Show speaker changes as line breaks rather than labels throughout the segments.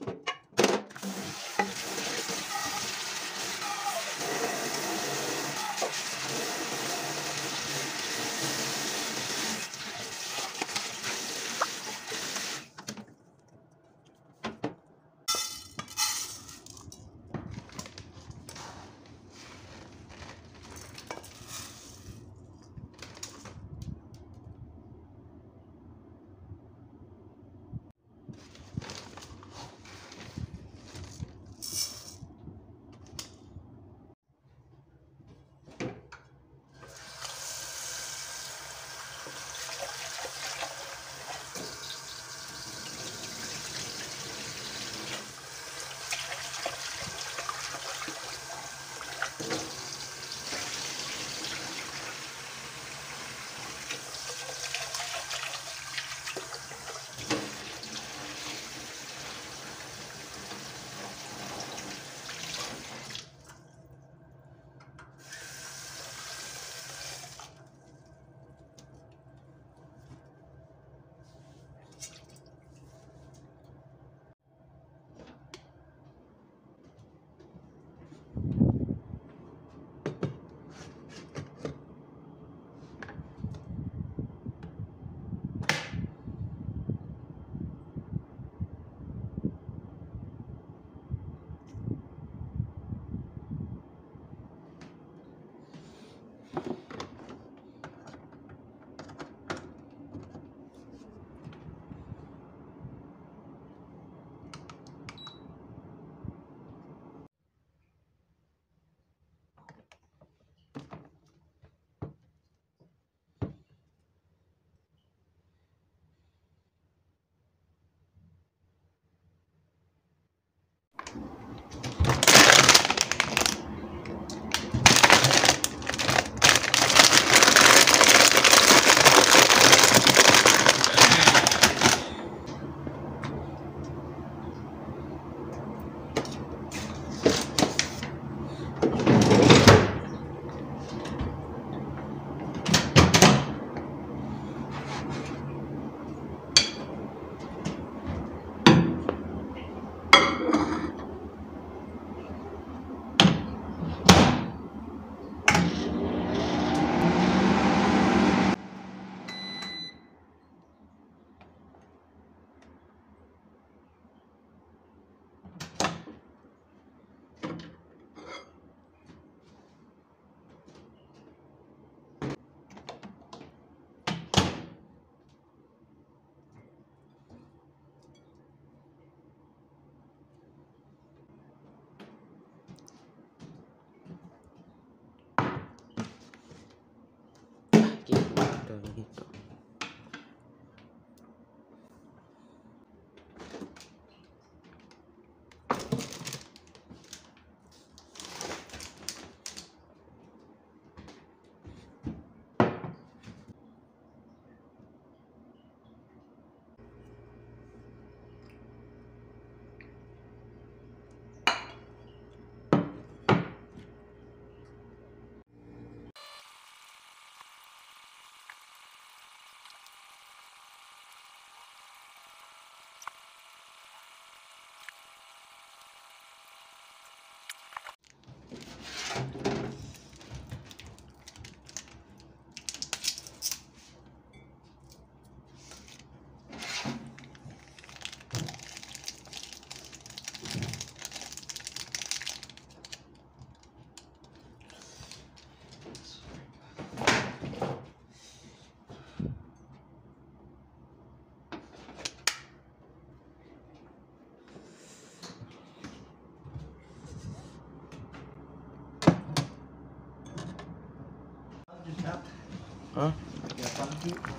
Thank you.
Thank you.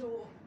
줘.